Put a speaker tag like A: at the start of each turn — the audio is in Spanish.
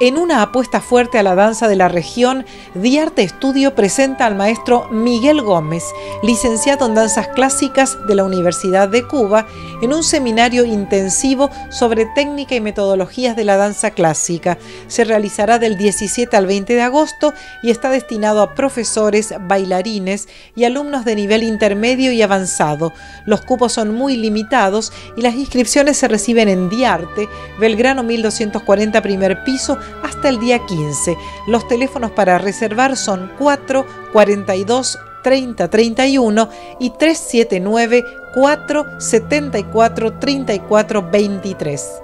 A: En una apuesta fuerte a la danza de la región, Diarte Estudio presenta al maestro Miguel Gómez, licenciado en danzas clásicas de la Universidad de Cuba, en un seminario intensivo sobre técnica y metodologías de la danza clásica. Se realizará del 17 al 20 de agosto y está destinado a profesores, bailarines y alumnos de nivel intermedio y avanzado. Los cupos son muy limitados y las inscripciones se reciben en Diarte, Belgrano 1240 primer piso, hasta el día 15. Los teléfonos para reservar son 4 42 30 31 y 379 474 34 23.